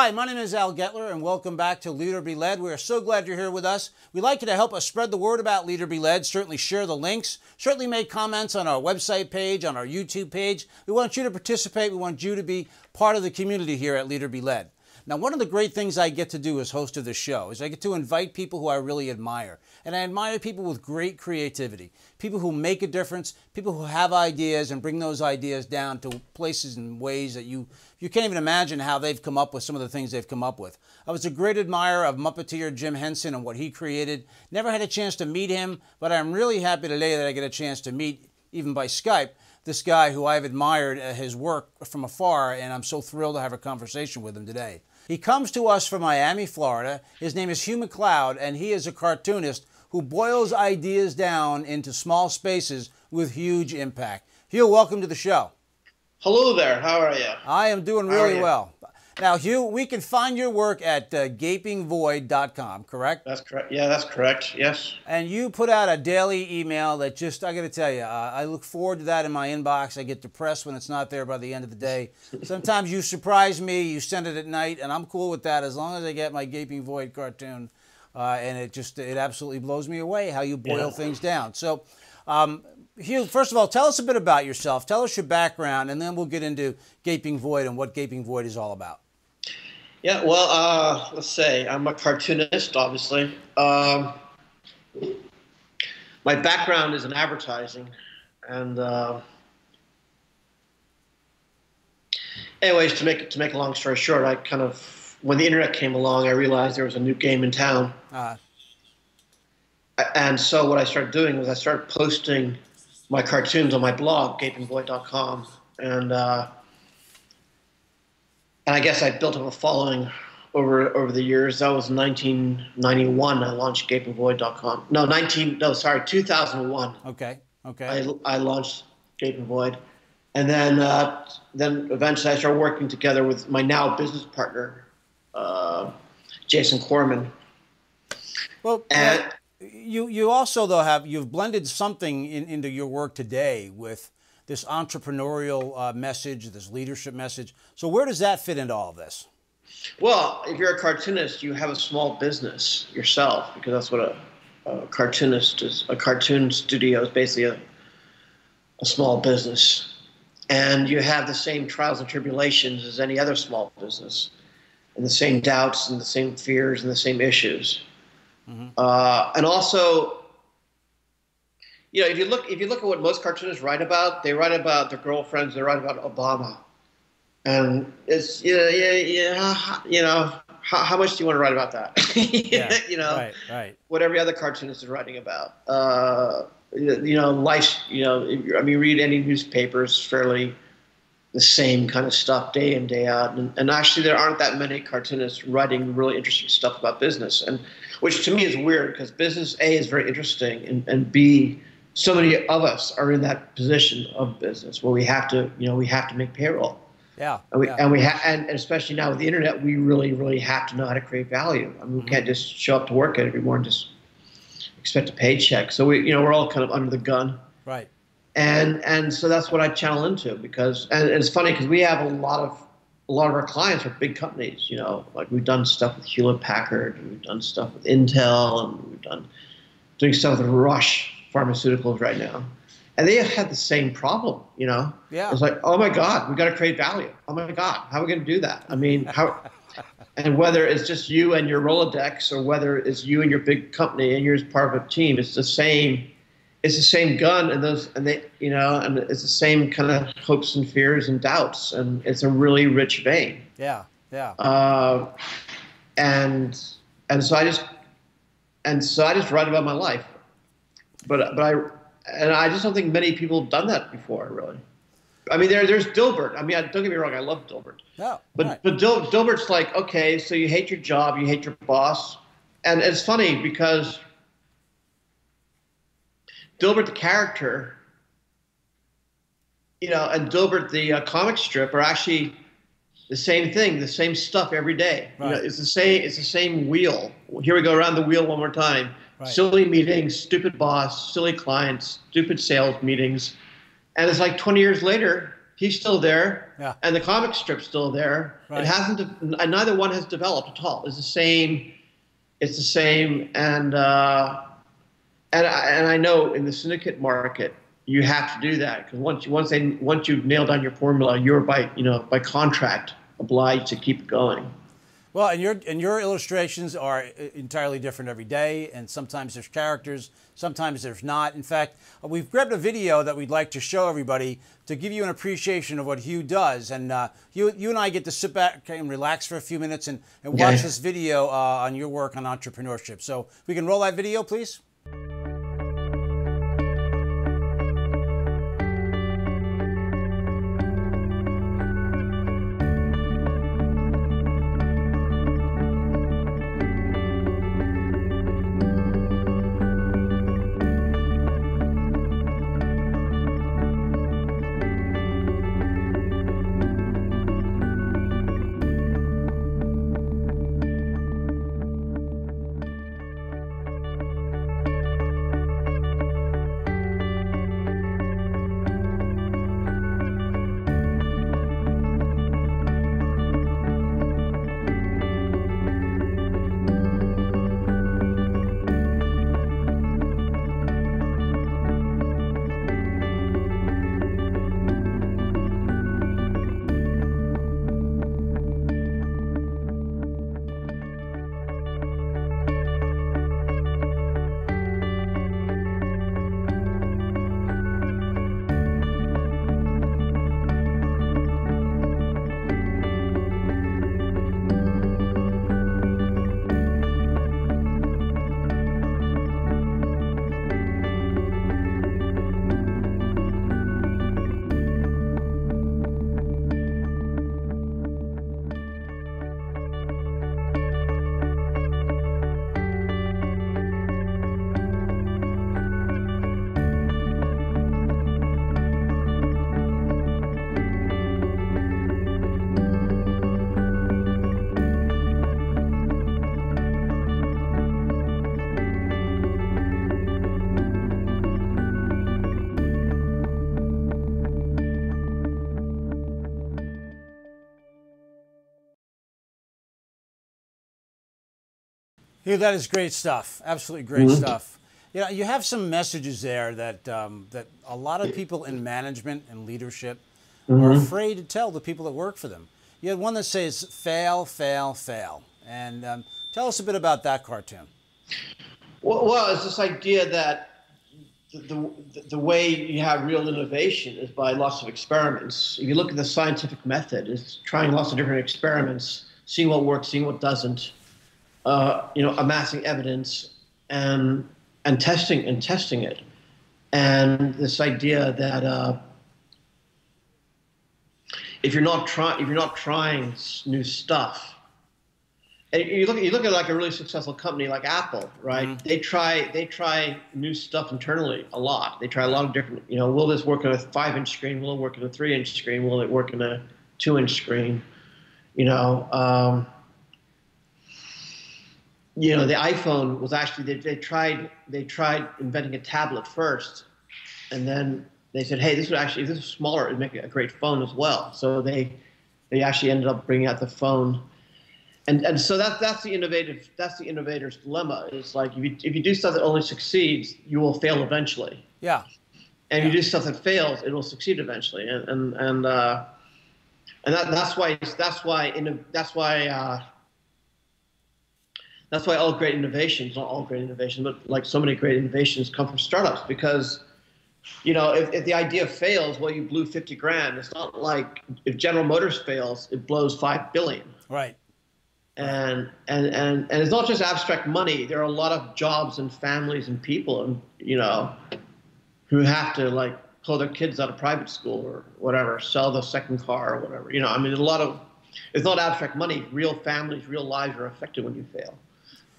Hi, my name is Al Getler, and welcome back to Lead or Be Led. We are so glad you're here with us. We'd like you to help us spread the word about Lead or Be Led. Certainly share the links. Certainly make comments on our website page, on our YouTube page. We want you to participate. We want you to be part of the community here at Lead or Be Led. Now, one of the great things I get to do as host of the show is I get to invite people who I really admire. And I admire people with great creativity, people who make a difference, people who have ideas and bring those ideas down to places and ways that you, you can't even imagine how they've come up with some of the things they've come up with. I was a great admirer of Muppeteer Jim Henson and what he created. Never had a chance to meet him, but I'm really happy today that I get a chance to meet, even by Skype, this guy who I've admired uh, his work from afar, and I'm so thrilled to have a conversation with him today. He comes to us from Miami, Florida. His name is Hugh MacLeod, and he is a cartoonist who boils ideas down into small spaces with huge impact. Hugh, welcome to the show. Hello there. How are you? I am doing really well. Now, Hugh, we can find your work at uh, gapingvoid.com, correct? That's correct. Yeah, that's correct. Yes. And you put out a daily email that just, I got to tell you, uh, I look forward to that in my inbox. I get depressed when it's not there by the end of the day. Sometimes you surprise me, you send it at night, and I'm cool with that as long as I get my Gaping Void cartoon. Uh, and it just, it absolutely blows me away how you boil yeah. things down. So, um, Hugh, first of all, tell us a bit about yourself. Tell us your background, and then we'll get into Gaping Void and what Gaping Void is all about. Yeah, well, uh, let's say I'm a cartoonist, obviously. Um, my background is in advertising, and uh, anyways, to make to make a long story short, I kind of when the internet came along, I realized there was a new game in town, uh. and so what I started doing was I started posting my cartoons on my blog, gapingvoid.com, and uh, and I guess I built up a following over over the years. That was 1991. I launched gapingvoid.com. No, 19. No, sorry, 2001. Okay. Okay. I, I launched Gaping Void, and then uh, then eventually I started working together with my now business partner, uh, Jason Korman. Well, and, you you also though have you've blended something in, into your work today with this entrepreneurial uh, message, this leadership message. So where does that fit into all of this? Well, if you're a cartoonist, you have a small business yourself because that's what a, a cartoonist is. A cartoon studio is basically a, a small business. And you have the same trials and tribulations as any other small business, and the same doubts and the same fears and the same issues. Mm-hmm. Uh, and also, you know, if you look if you look at what most cartoonists write about, they write about their girlfriends, they write about Obama, and it's you know, yeah, yeah, you know, how, how much do you want to write about that? yeah, you know, right, right. What every other cartoonist is writing about. Uh, you know, life. You know, I mean, read any newspapers, fairly the same kind of stuff day in day out and, and, actually there aren't that many cartoonists writing really interesting stuff about business and which to me is weird because business a is very interesting and, and b so many of us are in that position of business where we have to, you know, we have to make payroll. Yeah. And we, yeah. and we ha- and especially now with the internet, we really, really have to know how to create value. I mean, we mm-hmm. can't just show up to work every morning and just expect a paycheck. So we, you know, we're all kind of under the gun. Right. And and so that's what I channel into because and it's funny because we have a lot of a lot of our clients are big companies. You know, like we've done stuff with Hewlett Packard, and we've done stuff with Intel, and we've done doing stuff with Roche pharmaceuticals right now. And they have had the same problem, you know? Yeah. It's like, oh my God, we got to create value. Oh my God, how are we going to do that? I mean, how, and whether it's just you and your Rolodex or whether it's you and your big company and you're as part of a team, it's the same, it's the same gun and those, and they, you know, and it's the same kind of hopes and fears and doubts. And it's a really rich vein. Yeah. Yeah. Uh, and, and so I just, and so I just write about my life but but I and I just don't think many people have done that before, really. I mean, there, there's Dilbert. I mean, don't get me wrong, I love Dilbert. No, but right. but Dil, Dilbert's like, okay, so you hate your job, you hate your boss, and it's funny because Dilbert the character, you know, and Dilbert the uh, comic strip are actually the same thing, the same stuff every day. Right. You know, it's the same. It's the same wheel. Here we go around the wheel one more time. Right. Silly meetings, stupid boss, silly clients, stupid sales meetings. And it's like 20 years later, He's still there, Yeah. and the comic strip's still there. Right. It hasn't. and neither one has developed at all. It's the same. It's the same, and uh, and I, and I know in the syndicate market you have to do that because once you once they once you've nailed down your formula, you're by you know by contract obliged to keep going. Well, and your and your illustrations are uh, entirely different every day, and sometimes there's characters, sometimes there's not. In fact, we've grabbed a video that we'd like to show everybody to give you an appreciation of what Hugh does. And uh, you you and I get to sit back and relax for a few minutes and, and watch Okay. this video uh, on your work on entrepreneurship. So we can roll that video, please. Hugh, that is great stuff. Absolutely great stuff. You know, you have some messages there that um, that a lot of people in management and leadership are afraid to tell the people that work for them. You had one that says "fail, fail, fail," and um, tell us a bit about that cartoon. Well, well, it's this idea that the, the, the way you have real innovation is by lots of experiments. If you look at the scientific method, it's trying lots of different experiments, seeing what works, seeing what doesn't, uh, you know, amassing evidence and and testing and testing it. And this idea that uh, if you're not trying, if you're not trying new stuff, and you look at you look at like a really successful company like Apple, right? They try they try new stuff internally a lot. They try a lot of different. You know, will this work on a five inch screen? Will it work on a three inch screen? Will it work on a two inch screen? You know, um, you know the iPhone was actually they, they tried they tried inventing a tablet first, and then they said, hey, this would actually if this was smaller, it'd make a great phone as well. So they they actually ended up bringing out the phone and and so that that's the innovative that's the innovator's dilemma. It's like if you if you do stuff that only succeeds, you will fail eventually. Yeah, And if you do stuff that fails, it will succeed eventually. And and and uh, and that that's why that's why in that's why uh, that's why all great innovations, not all great innovations, but like so many great innovations come from startups because you know, if, if the idea fails, well, you blew 50 grand. It's not like if General Motors fails, it blows 5 billion right. and and and and it's not just abstract money. There are a lot of jobs and families and people, and you know, who have to like pull their kids out of private school or whatever, sell the second car or whatever. You know, I mean, a lot of it's not abstract money. Real families, real lives are affected when you fail.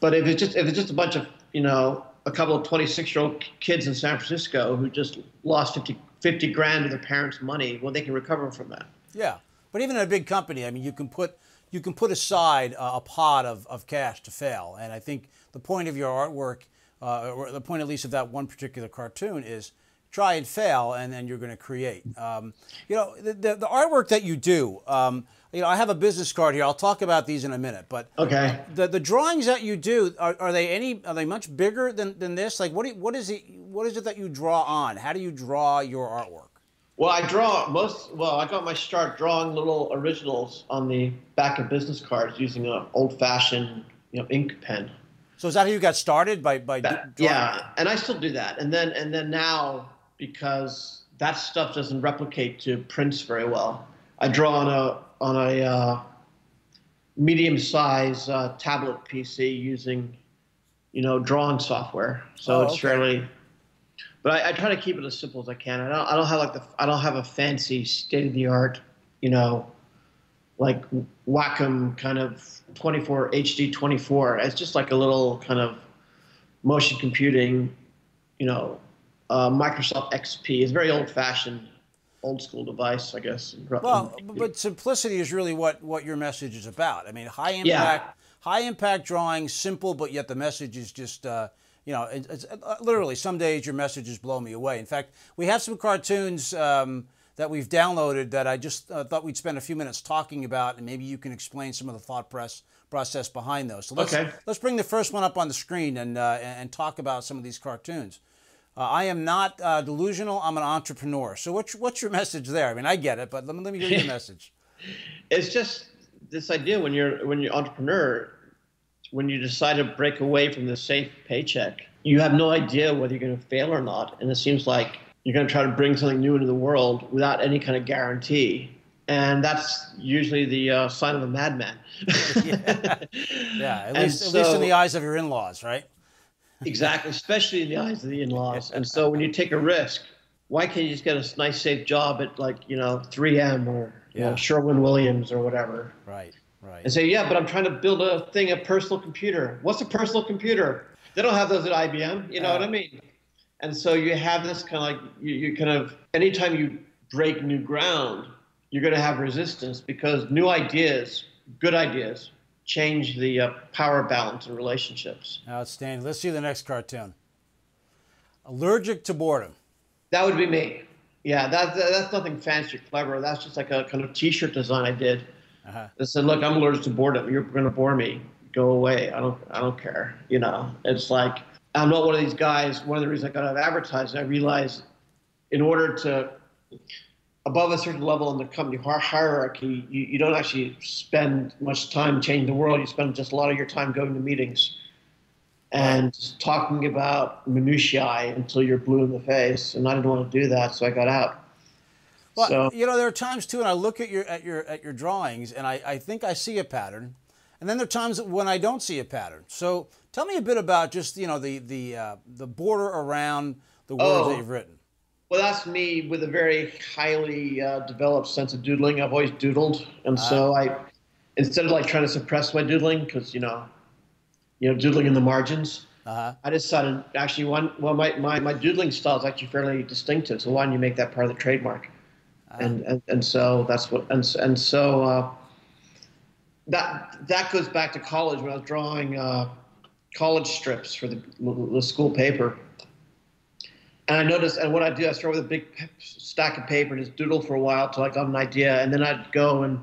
But if it's just if it's just a bunch of you know a couple of 26 year old kids in San Francisco who just lost 50, 50 grand of their parents' money, well, they can recover from that. Yeah, but even in a big company, I mean, you can put you can put aside uh, a pot of, of cash to fail, and I think the point of your artwork, uh, or the point at least of that one particular cartoon, is try and fail, and then you're going to create. Um, you know, the, the, the, artwork that you do. Um, you know, I have a business card here. I'll talk about these in a minute. But okay, the the drawings that you do are, are they any are they much bigger than, than this? Like, what do what is it? What is it that you draw on? How do you draw your artwork? Well, I draw most. Well, I got my start drawing little originals on the back of business cards using an old-fashioned, you know, ink pen. So is that how you got started by by? That, yeah, and I still do that. And then and then now because that stuff doesn't replicate to prints very well, I draw on a on a uh, medium-size uh, tablet PC using, you know, drawing software. So oh, it's okay. fairly but I, I, try to keep it as simple as I can. I don't, I don't have like the I don't have a fancy state of the art, you know, like Wacom kind of 24 HD 24. It's just like a little kind of motion computing, you know, uh, Microsoft XP. It's very old fashioned, old school device, I guess. Well, but simplicity is really what what your message is about. I mean, high impact, yeah. high impact drawing, simple, but yet the message is just. Uh, you know, it's, uh, literally, some days your messages blow me away. In fact, we have some cartoons um, that we've downloaded that I just uh, thought we'd spend a few minutes talking about, and maybe you can explain some of the thought press, process behind those. So let's, okay. let's bring the first one up on the screen and, uh, and talk about some of these cartoons. Uh, I am not uh, delusional. I'm an entrepreneur. So what's what's your message there? I mean, I get it, but let me let me hear your message. It's just this idea when you're when you're entrepreneur, when you decide to break away from the safe paycheck, you have no idea whether you're going to fail or not. And it seems like you're going to try to bring something new into the world without any kind of guarantee. And that's usually the uh, sign of a madman. yeah. yeah, at, least, so, at least in the eyes of your in laws, right? Exactly, especially in the eyes of the in laws. And so when you take a risk, why can't you just get a nice, safe job at like, you know, 3M or yeah. know, Sherwin Williams or whatever? Right. Right. And say, yeah, but I'm trying to build a thing, a personal computer. What's a personal computer? They don't have those at IBM. You know uh, what I mean? And so you have this kind of like you, you kind of anytime you break new ground, you're going to have resistance because new ideas, good ideas, change the uh, power balance in relationships. Outstanding. Let's see the next cartoon. Allergic to boredom. That would be me. Yeah, that, that's nothing fancy or clever. That's just like a kind of T-shirt design I did uh-huh. They said, "Look, I'm allergic to boredom. You're going to bore me. Go away. I don't. I don't care. You know. It's like I'm not one of these guys. One of the reasons I got out of advertising, I realized, in order to above a certain level in the company hierarchy, you, you don't actually spend much time changing the world. You spend just a lot of your time going to meetings and talking about minutiae until you're blue in the face. And I didn't want to do that, so I got out. Well, so, you know, there are times too, and I look at your at your at your drawings, and I, I think I see a pattern, and then there are times when I don't see a pattern. So tell me a bit about just you know the the uh, the border around the words oh, that you've written. Well, that's me with a very highly uh, developed sense of doodling. I've always doodled, and uh, so I, instead of like trying to suppress my doodling, because you know, you know, doodling in the margins. Uh-huh. I decided actually one well my, my, my doodling style is actually fairly distinctive. So why don't you make that part of the trademark? and, and and so that's what and and so uh, that that goes back to college when I was drawing uh, college strips for the, the school paper. And I noticed, and what I do, I start with a big stack of paper and just doodle for a while till I got an idea, and then I'd go and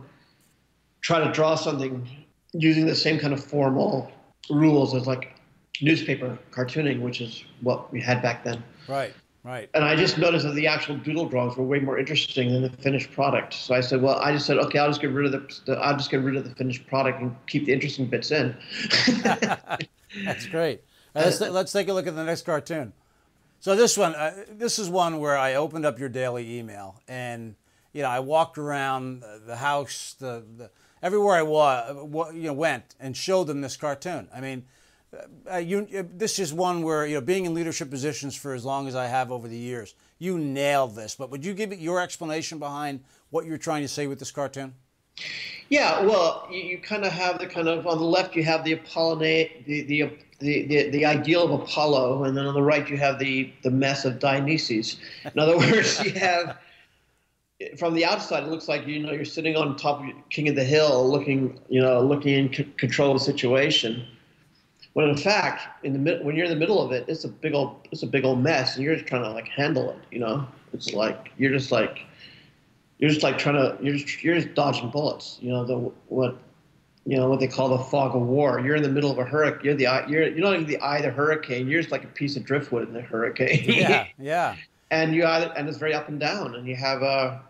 try to draw something using the same kind of formal rules as like newspaper cartooning, which is what we had back then. Right. Right. And I just noticed that the actual doodle drawings were way more interesting than the finished product. So I said, well, I just said, okay, I'll just get rid of the, the I'll just get rid of the finished product and keep the interesting bits in. That's great. let's, let's take a look at the next cartoon. So this one, uh, this is one where I opened up your daily email and you know I walked around the house, the, the everywhere I wa- you know, went and showed them this cartoon. I mean, uh, you, uh, this is one where you know being in leadership positions for as long as I have over the years, you nailed this. But would you give your explanation behind what you're trying to say with this cartoon? Yeah, well, you, you kind of have the kind of on the left you have the Apollonian, the, the the, the, ideal of Apollo, and then on the right you have the the mess of Dionysus. In other words, you have from the outside it looks like you know you're sitting on top of King of the Hill, looking you know looking in c- control of the situation When in fact, in the mid- when you're in the middle of it, it's a big old it's a big old mess, and you're just trying to like handle it. You know, it's like you're just like you're just like trying to you're just you're just dodging bullets. You know the what you know what they call the fog of war. You're in the middle of a hurricane. You're the eye. You're you're not even the eye of the hurricane. You're just like a piece of driftwood in the hurricane. Yeah, yeah. and you either, and it's very up and down, and you have a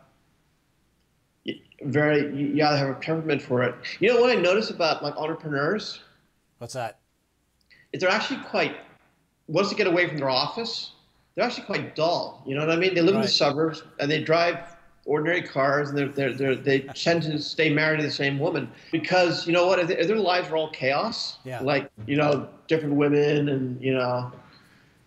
very you either have a temperament for it. You know what I notice about like entrepreneurs? What's that? Is they're actually quite once they get away from their office, they're actually quite dull. You know what I mean? They live right. in the suburbs and they drive ordinary cars and they're, they're, they're, they tend to stay married to the same woman because you know what if their lives are all chaos yeah. like you know different women and you know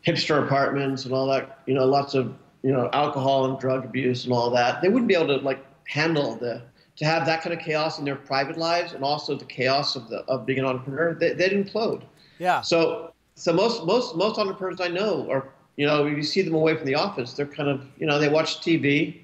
hipster apartments and all that you know lots of you know alcohol and drug abuse and all that they wouldn't be able to like handle the to have that kind of chaos in their private lives and also the chaos of the of being an entrepreneur they, they'd implode yeah so so most most most entrepreneurs i know are you know if you see them away from the office they're kind of you know they watch tv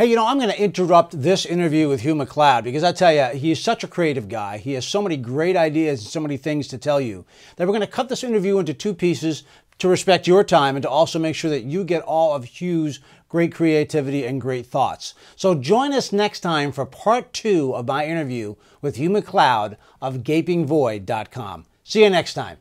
Hey, you know, I'm going to interrupt this interview with Hugh MacLeod because I tell you, he is such a creative guy. He has so many great ideas and so many things to tell you that we're going to cut this interview into two pieces to respect your time and to also make sure that you get all of Hugh's great creativity and great thoughts. So join us next time for part two of my interview with Hugh MacLeod of gapingvoid.com. See you next time.